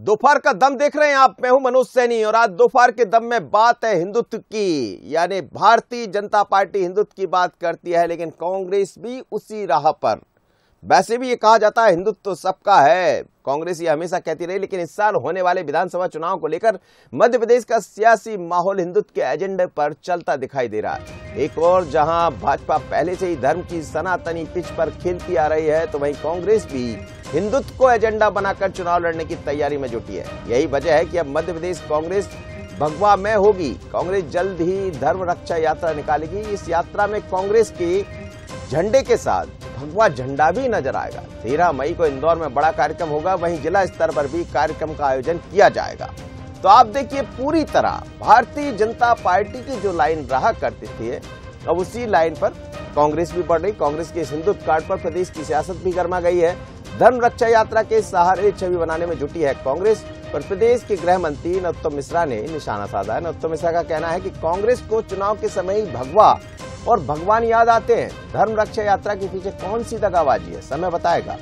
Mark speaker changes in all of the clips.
Speaker 1: दोपहर का दम देख रहे हैं आप। मैं हूँ मनोज सैनी और आज दोपहर के दम में बात है हिंदुत्व की। यानी भारतीय जनता पार्टी हिंदुत्व की बात करती है, लेकिन कांग्रेस भी उसी राह पर। वैसे भी ये कहा जाता है, हिंदुत्व तो सबका है। कांग्रेस ये हमेशा कहती रही, लेकिन इस साल होने वाले विधानसभा चुनाव को लेकर मध्य प्रदेश का सियासी माहौल हिंदुत्व के एजेंडे पर चलता दिखाई दे रहा है। एक और, जहाँ भाजपा पहले से ही धर्म की सनातनी पिच पर खेलती आ रही है तो वहीं कांग्रेस भी हिंदुत्व को एजेंडा बनाकर चुनाव लड़ने की तैयारी में जुटी है। यही वजह है की अब मध्य प्रदेश कांग्रेस भगवा में होगी। कांग्रेस जल्द ही धर्म रक्षा यात्रा निकालेगी। इस यात्रा में कांग्रेस के झंडे के साथ भगवा झंडा भी नज़र आएगा। तेरह मई को इंदौर में बड़ा कार्यक्रम होगा। वहीं जिला स्तर पर भी कार्यक्रम का आयोजन किया जाएगा। तो आप देखिए पूरी तरह भारतीय जनता पार्टी की जो लाइन रहा करती थी, अब उसी लाइन पर कांग्रेस भी बढ़ रही। कांग्रेस के हिंदुत्व कार्ड पर प्रदेश की सियासत भी गर्मा गई है। धर्म रक्षा यात्रा के सहारे छवि बनाने में जुटी है कांग्रेस, पर प्रदेश के गृह मंत्री नरोत्तम मिश्रा ने निशाना साधा है। नरोत्तम मिश्रा का कहना है कि कांग्रेस को चुनाव के समय ही भगवा और भगवान याद आते हैं, धर्म रक्षा यात्रा के पीछे कौन सी दगाबाजी है? समय बताएगा।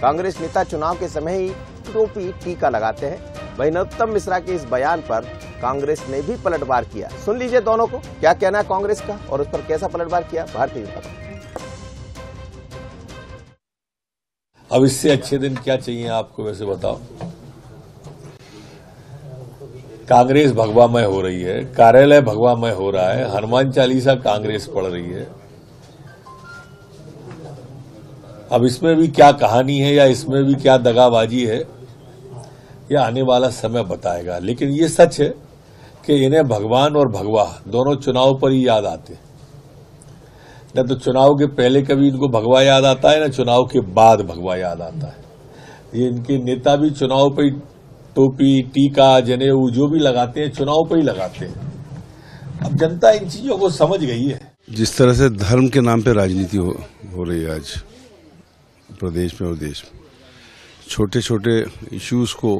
Speaker 1: कांग्रेस नेता चुनाव के समय ही टोपी टीका लगाते हैं। वही नरोत्तम मिश्रा के इस बयान पर कांग्रेस ने भी पलटवार किया। सुन लीजिए दोनों को। क्या कहना है कांग्रेस का और उस पर कैसा पलटवार किया? भारतीय जनता पार्टी।
Speaker 2: अब इससे अच्छे दिन क्या चाहिए आपको, वैसे बताओ। कांग्रेस भगवामय हो रही है, कार्यालय भगवामय हो रहा है, हनुमान चालीसा कांग्रेस पढ़ रही है। अब इसमें भी क्या कहानी है या इसमें भी क्या दगाबाजी है, यह आने वाला समय बताएगा। लेकिन ये सच है कि इन्हें भगवान और भगवा दोनों चुनाव पर ही याद आते हैं। न तो चुनाव के पहले कभी इनको भगवा याद आता है, न चुनाव के बाद भगवा याद आता है। ये इनके नेता भी चुनाव पर टोपी टीका जनेऊ जो भी लगाते हैं चुनाव पर ही लगाते हैं। अब जनता इन चीज़ों को समझ गई है।
Speaker 3: जिस तरह से धर्म के नाम पे राजनीति हो, हो रही है आज प्रदेश में और देश में छोटे छोटे इश्यूज़ को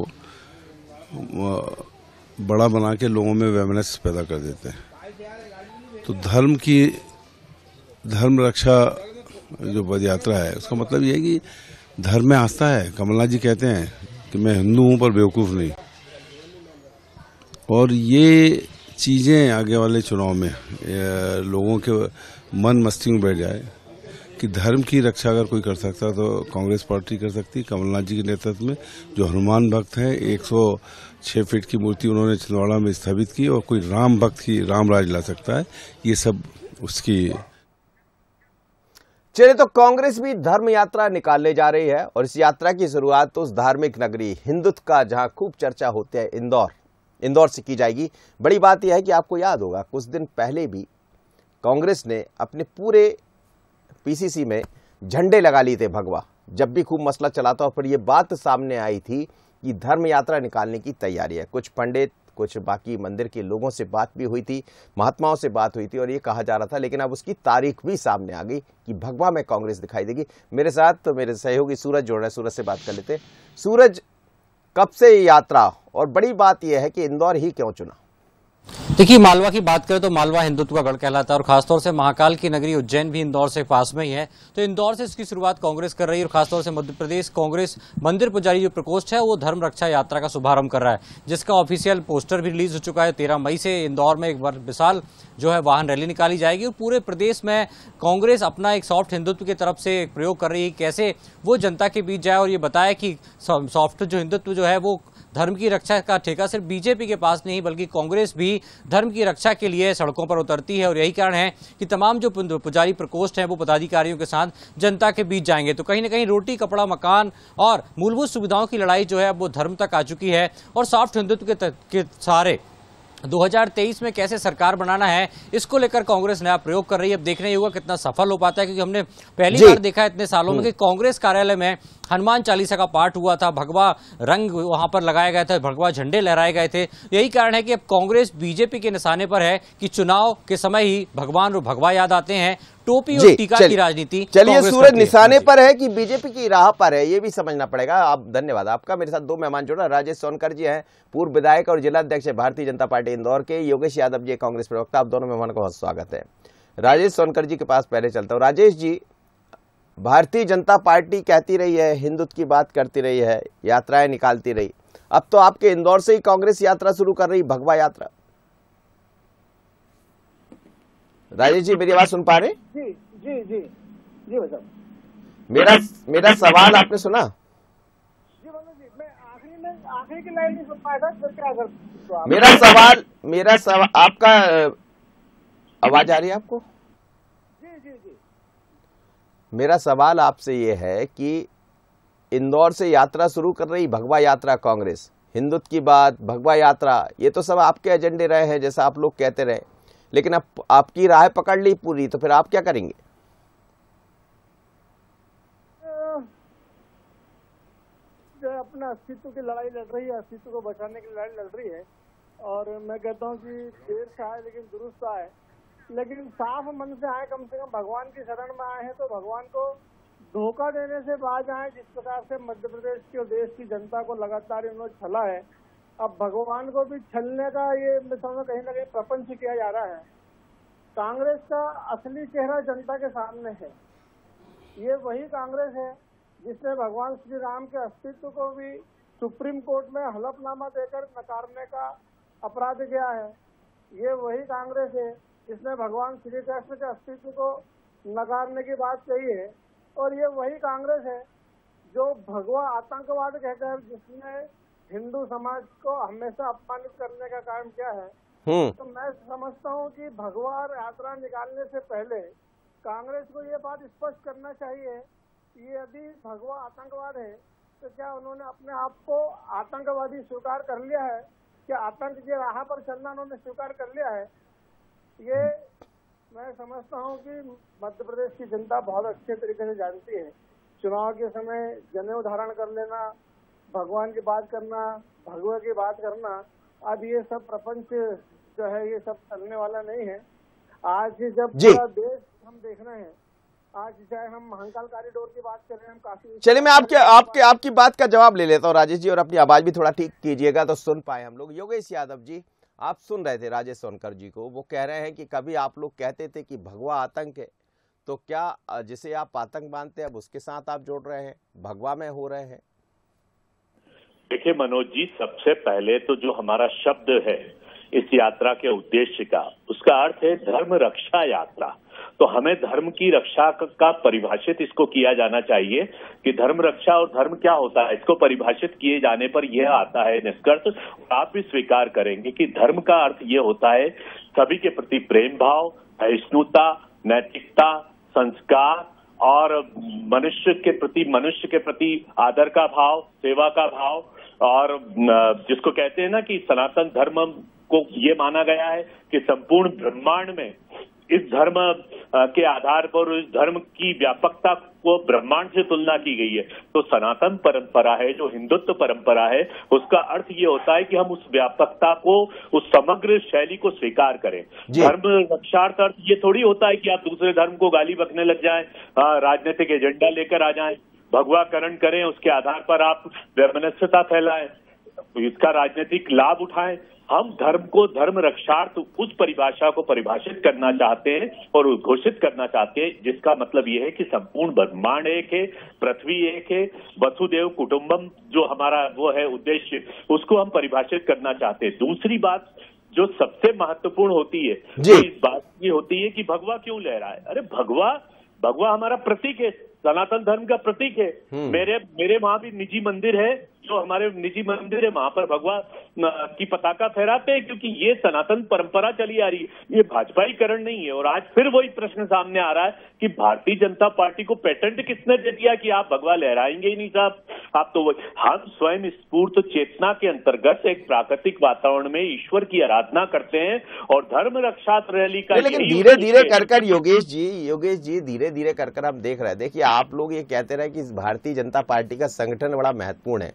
Speaker 3: बड़ा बना के लोगों में वेमनेस पैदा कर देते हैं। तो धर्म की धर्म रक्षा जो पद यात्रा है उसका मतलब ये है कि धर्म में आस्था है कमलनाथ जी कहते हैं कि मैं हिंदू हूँ पर बेवकूफ़ नहीं। और ये चीज़ें आगे वाले चुनाव में लोगों के मन मस्ती में बैठ जाए कि धर्म की रक्षा अगर कोई कर सकता तो कांग्रेस पार्टी कर सकती, कमलनाथ जी के नेतृत्व में, जो हनुमान भक्त हैं 106 फीट की मूर्ति उन्होंने छिंदवाड़ा में स्थापित की और कोई राम भक्त की राम राज ला सकता है, ये सब उसकी
Speaker 1: चलिए तो कांग्रेस भी धर्म यात्रा निकालने जा रही है और इस यात्रा की शुरुआत तो उस धार्मिक नगरी हिंदुत्व का, जहाँ खूब चर्चा होती है, इंदौर। इंदौर से की जाएगी। बड़ी बात यह है कि आपको याद होगा, कुछ दिन पहले भी कांग्रेस ने अपने पूरे पीसीसी में झंडे लगा लिए थे भगवा। जब भी खूब मसला चला था और फिर ये बात सामने आई थी कि धर्म यात्रा निकालने की तैयारी है। कुछ पंडित कुछ बाकी मंदिर के लोगों से बात भी हुई थी, महात्माओं से बात हुई थी और ये कहा जा रहा था, लेकिन अब उसकी तारीख भी सामने आ गई कि भगवा में कांग्रेस दिखाई देगी। मेरे साथ तो मेरे सहयोगी सूरज जोड़ रहे सूरज से बात कर लेते सूरज, कब से यात्रा? और बड़ी बात यह है कि इंदौर ही क्यों चुना?
Speaker 4: देखिए, मालवा की बात करें तो मालवा हिंदुत्व का गढ़ कहलाता है और खासतौर से महाकाल की नगरी उज्जैन भी इंदौर से पास में ही है। तो इंदौर से इसकी शुरुआत कांग्रेस कर रही है और खासतौर से मध्य प्रदेश कांग्रेस मंदिर पुजारी जो प्रकोष्ठ है, वो धर्म रक्षा यात्रा का शुभारंभ कर रहा है, जिसका ऑफिशियल पोस्टर भी रिलीज़ हो चुका है। तेरह मई से इंदौर में एक बार विशाल जो है वाहन रैली निकाली जाएगी और पूरे प्रदेश में कांग्रेस अपना एक सॉफ्ट हिंदुत्व की तरफ़ से प्रयोग कर रही है कैसे वो जनता के बीच जाए और ये बताया कि सॉफ्ट जो हिंदुत्व जो है, वो धर्म की रक्षा का ठेका सिर्फ़ बीजेपी के पास नहीं बल्कि कांग्रेस भी धर्म की रक्षा के लिए सड़कों पर उतरती है। और यही कारण है कि तमाम जो पुजारी प्रकोष्ठ हैं वो पदाधिकारियों के साथ जनता के बीच जाएँगे। तो कहीं ना कहीं रोटी कपड़ा मकान और मूलभूत सुविधाओं की लड़ाई जो है वो धर्म तक आ चुकी है। और सॉफ्ट हिंदुत्व के, के सहारे 2023 में कैसे सरकार बनाना है इसको लेकर कांग्रेस नया प्रयोग कर रही है। अब देखने होगा कितना सफल हो पाता है क्योंकि हमने पहली बार देखा है इतने सालों में कि कांग्रेस कार्यालय में हनुमान चालीसा का पाठ हुआ था भगवा रंग वहाँ पर लगाया गया था भगवा झंडे लहराए गए थे। यही कारण है कि अब कांग्रेस बीजेपी के निशाने पर है कि चुनाव के समय ही भगवान और भगवा याद आते हैं। टोपी और टीका की राजनीति
Speaker 1: चलिए सूरज निशाने पर है कि बीजेपी की राह पर है ये भी समझना पड़ेगा। आप धन्यवाद आपका। मेरे साथ दो मेहमान जुड़ा राजेश सोनकर जी हैं पूर्व विधायक और जिला अध्यक्ष भारतीय जनता पार्टी इंदौर के योगेश यादव जी कांग्रेस प्रवक्ता। आप दोनों मेहमान को बहुत स्वागत है। राजेश सोनकर जी के पास पहले चलता हूँ। राजेश जी भारतीय जनता पार्टी कहती रही है हिंदुत्व की बात करती रही है यात्राएँ निकालती रही। अब तो आपके इंदौर से ही कांग्रेस यात्रा शुरू कर रही भगवा यात्रा। राजेश जी मेरी आवाज़ सुन पा रहे?
Speaker 5: जी जी जी जी भाई
Speaker 1: मेरा मेरा सवाल आपने सुना?
Speaker 5: जी जी मैं आखिरी में आखिरी की लाइन नहीं सुन पाया था तो क्या तो
Speaker 1: मेरा सवाल मेरा सवाल आपका आवाज़ आ रही है आपको?
Speaker 5: जी जी जी।
Speaker 1: मेरा सवाल आपसे ये है कि इंदौर से यात्रा शुरू कर रही भगवा यात्रा कांग्रेस हिंदुत्व की बात भगवा यात्रा ये तो सब आपके एजेंडे रहे हैं जैसा आप लोग कहते रहे। लेकिन अब आप, आपकी राह पकड़ ली पूरी तो फिर आप क्या करेंगे?
Speaker 5: जो अपना अस्तित्व की लड़ाई लड़ रही है अस्तित्व को बचाने की लड़ाई लड़ रही है। और मैं कहता हूँ कि देर से आए लेकिन दुरुस्त आए। लेकिन साफ़ मन से आए कम से कम भगवान की शरण में आए हैं तो भगवान को धोखा देने से बाज आए जिस प्रकार से मध्य प्रदेश की और देश की जनता को लगातार इन्होंने छला है। अब भगवान को भी छलने का ये मैं समझ कहीं ना कहीं प्रपंच किया जा रहा है। कांग्रेस का असली चेहरा जनता के सामने है। ये वही कांग्रेस है जिसने भगवान श्री राम के अस्तित्व को भी सुप्रीम कोर्ट में हलफनामा देकर नकारने का अपराध किया है। ये वही कांग्रेस है जिसने भगवान श्री कृष्ण के अस्तित्व को नकारने की बात कही है। और ये वही कांग्रेस है जो भगवा आतंकवाद कहकर जिसने हिंदू समाज को हमेशा अपमानित करने का काम क्या है?
Speaker 1: हम्म।
Speaker 5: तो मैं समझता हूँ कि भगवा यात्रा निकालने से पहले कांग्रेस को ये बात स्पष्ट करना चाहिए कि यदि भगवा आतंकवाद है तो क्या उन्होंने अपने आप को आतंकवादी स्वीकार कर लिया है? क्या आतंक के राह पर चलना उन्होंने स्वीकार कर लिया है? ये मैं समझता हूँ कि मध्य प्रदेश की जनता बहुत अच्छे तरीके से जानती है। चुनाव के समय जनेऊ धारण कर लेना भगवान की बात करना भगवा की बात करना अब ये सब प्रपंच जो है ये सब चलने वाला नहीं है। आज जब पूरा देश हम देख रहे हैं आज चाहे हम महाकाल कॉरिडोर की बात कर रहे हैं हम काफ़ी
Speaker 1: चलिए मैं आपके आपके आपकी बात का जवाब ले लेता हूँ राजेश जी और अपनी आवाज़ भी थोड़ा ठीक कीजिएगा तो सुन पाए हम लोग। योगेश यादव जी आप सुन रहे थे राजेश सोनकर जी को। वो कह रहे हैं कि कभी आप लोग कहते थे कि भगवा आतंक है तो क्या जिसे आप आतंक मानते हैं अब उसके साथ आप जोड़ रहे हैं? भगवा में हो रहे हैं।
Speaker 6: देखिए मनोज जी, सबसे पहले तो जो हमारा शब्द है इस यात्रा के उद्देश्य का, उसका अर्थ है धर्म रक्षा यात्रा। तो हमें धर्म की रक्षा का परिभाषित इसको किया जाना चाहिए कि धर्म रक्षा और धर्म क्या होता है, इसको परिभाषित किए जाने पर यह आता है निष्कर्ष आप भी स्वीकार करेंगे कि धर्म का अर्थ ये होता है, सभी के प्रति प्रेम भाव, सहिष्णुता, नैतिकता, संस्कार, और मनुष्य के प्रति, मनुष्य के प्रति आदर का भाव, सेवा का भाव और जिसको कहते हैं ना कि सनातन धर्म को ये माना गया है कि संपूर्ण ब्रह्मांड में इस धर्म के आधार पर इस धर्म की व्यापकता को ब्रह्मांड से तुलना की गई है। तो सनातन परंपरा है जो हिंदुत्व परंपरा है उसका अर्थ ये होता है कि हम उस व्यापकता को उस समग्र शैली को स्वीकार करें। धर्म रक्षार्थ अर्थ ये थोड़ी होता है कि आप दूसरे धर्म को गाली बकने लग जाएँ राजनीतिक एजेंडा लेकर आ जाएँ भगवाकरण करें उसके आधार पर आप वैमनस्यता फैलाएँ इसका राजनीतिक लाभ उठाएँ। हम धर्म को धर्म रक्षार्थ उस परिभाषा को परिभाषित करना चाहते हैं और उद्घोषित करना चाहते हैं जिसका मतलब यह है कि संपूर्ण ब्रह्मांड एक है पृथ्वी एक है वसुदेव कुटुंबम जो हमारा वो है उद्देश्य उसको हम परिभाषित करना चाहते हैं। दूसरी बात जो सबसे महत्वपूर्ण होती है। वो इस बात की होती है कि भगवा क्यों लहरा है अरे भगवा भगवा हमारा प्रतीक है। सनातन धर्म का प्रतीक है।
Speaker 1: हम्म।
Speaker 6: मेरे मेरे वहाँ भी निजी मंदिर है जो हमारे निजी मंदिर है वहाँ पर भगवा न, की पताका फहराते हैं क्योंकि ये सनातन परंपरा चली आ रही है। ये भाजपाईकरण नहीं है और आज फिर वही प्रश्न सामने आ रहा है कि भारतीय जनता पार्टी को पेटेंट किसने दे दिया कि आप भगवा लहराएँगे ही नहीं साहब? आप तो वही- हम स्वयं स्फूर्त चेतना के अंतर्गत एक प्राकृतिक वातावरण में ईश्वर की आराधना करते हैं और धर्म रक्षा रैली का
Speaker 1: लेकिन धीरे धीरे कर योगेश जी योगेश जी धीरे धीरे कर कर हम देख रहे हैं। देखिए आप लोग ये कहते रहे कि इस भारतीय जनता पार्टी का संगठन बड़ा महत्वपूर्ण है।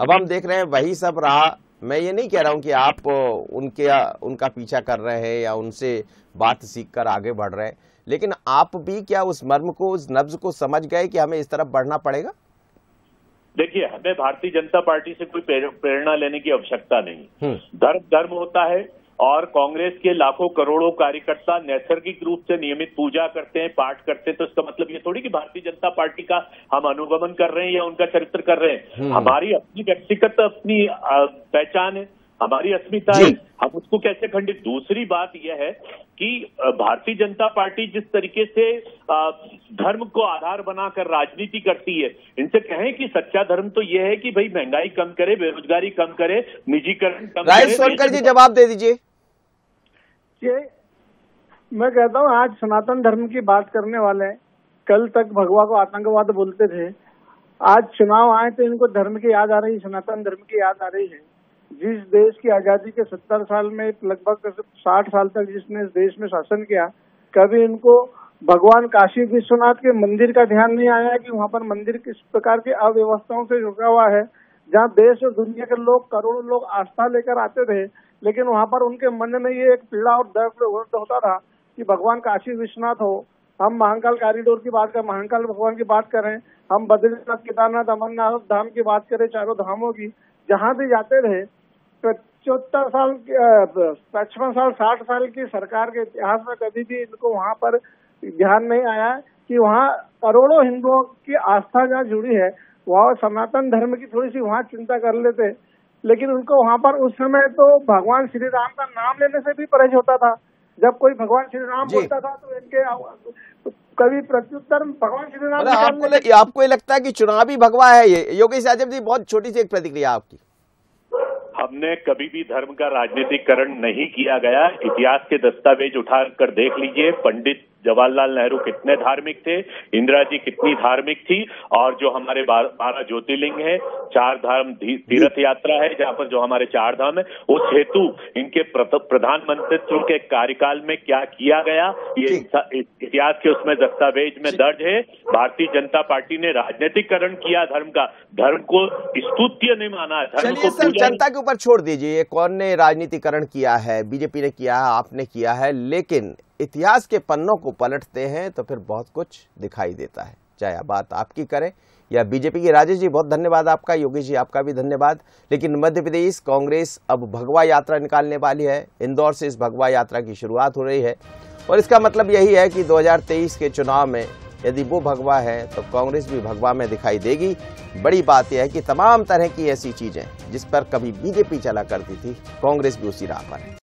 Speaker 1: अब हम देख रहे हैं वही सब रहा। मैं ये नहीं कह रहा हूँ कि आप उनके उनका पीछा कर रहे हैं या उनसे बात सीख कर आगे बढ़ रहे हैं। लेकिन आप भी क्या उस मर्म को उस नब्ज को समझ गए कि हमें इस तरफ़ बढ़ना पड़ेगा?
Speaker 6: देखिए हमें भारतीय जनता पार्टी से कोई प्रेरणा लेने की आवश्यकता नहीं।
Speaker 1: हम्म।
Speaker 6: धर्म धर्म होता है और कांग्रेस के लाखों करोड़ों कार्यकर्ता नैसर्गिक रूप से नियमित पूजा करते हैं पाठ करते हैं तो इसका मतलब ये थोड़ी कि भारतीय जनता पार्टी का हम अनुगमन कर रहे हैं या उनका चरित्र कर रहे हैं। हमारी अपनी व्यक्तिगत अपनी पहचान है हमारी अस्मिता है हम उसको कैसे खंडित? दूसरी बात यह है कि भारतीय जनता पार्टी जिस तरीके से धर्म को आधार बनाकर राजनीति करती है इनसे कहें कि सच्चा धर्म तो यह है कि भाई महँगाई कम करे बेरोजगारी कम करे निजीकरण कम करे
Speaker 1: सोनकर जी जवाब दे दीजिए।
Speaker 5: ये मैं कहता हूँ, आज सनातन धर्म की बात करने वाले कल तक भगवा को आतंकवाद बोलते थे। आज चुनाव आए तो इनको धर्म की याद आ रही है सनातन धर्म की याद आ रही है। जिस देश की आज़ादी के सत्तर साल में, लगभग साठ साल तक जिसने देश में शासन किया, कभी इनको भगवान काशी विश्वनाथ के मंदिर का ध्यान नहीं आया कि वहाँ पर मंदिर किस प्रकार की अव्यवस्थाओं से जुड़ा हुआ है? जहाँ देश और दुनिया के लोग, करोड़ों लोग आस्था लेकर आते थे लेकिन वहाँ पर उनके मन में ये एक पीड़ा और दर्द होता था कि भगवान काशी विश्वनाथ हो। हम महाकाल कॉरिडोर की बात करें, महाकाल भगवान की बात करें, हम बद्रीनाथ, केदारनाथ, अमरनाथ धाम की बात करें, चारों धामों की, जहाँ भी जाते रहे, पचहत्तर साल पचपन साल, साठ साल की सरकार के इतिहास में कभी भी इनको वहाँ पर ध्यान नहीं आया कि वहाँ करोड़ों हिंदुओं की आस्था जहाँ जुड़ी है, वहाँ सनातन धर्म की थोड़ी सी वहाँ चिंता कर लेते। लेकिन उनको वहाँ पर उस समय तो भगवान श्री राम का नाम लेने से भी परहेज होता था। जब कोई भगवान श्री राम बोलता था तो इनके कभी प्रत्युत्तर भगवान श्री राम
Speaker 1: आपको ल- आपको ये लगता है कि चुनावी भगवा है ये। योगेश यादव जी बहुत छोटी सी एक प्रतिक्रिया आपकी।
Speaker 6: हमने कभी भी धर्म का राजनीतिकरण नहीं किया गया। इतिहास के दस्तावेज़ उठा कर देख लीजिए। पंडित जवाहरलाल नेहरू कितने धार्मिक थे इंदिरा जी कितनी धार्मिक थी और जो हमारे बार- बारह ज्योतिर्लिंग है चार धाम तीर्थ यात्रा है जहाँ पर जो हमारे चार धाम है उस हेतु इनके प्रधानमंत्रित्व के कार्यकाल में क्या किया गया ये इतिहास के उसमें दस्तावेज़ में दर्ज है। भारतीय जनता पार्टी ने राजनीतिकरण किया धर्म का धर्म को स्तुत्य नहीं माना धर्म को
Speaker 1: सर जनता के ऊपर छोड़ दीजिए ये कौन ने राजनीतिकरण किया है बीजेपी ने किया है आपने किया है लेकिन इतिहास के पन्नों को पलटते हैं तो फिर बहुत कुछ दिखाई देता है। चाहे बात आपकी करें, या बीजेपी के राजेश जी, बहुत धन्यवाद आपका, योगेश जी आपका भी धन्यवाद। लेकिन मध्य प्रदेश कांग्रेस अब भगवा यात्रा निकालने वाली है। इंदौर से इस भगवा यात्रा की शुरुआत हो रही है। और इसका मतलब यही है कि 2023 के चुनाव में यदि वो भगवा है तो कांग्रेस भी भगवा में दिखाई देगी। बड़ी बात यह है कि तमाम तरह की ऐसी चीज़ें, जिस पर कभी बीजेपी चला करती थी, कांग्रेस भी उसी राह पर है।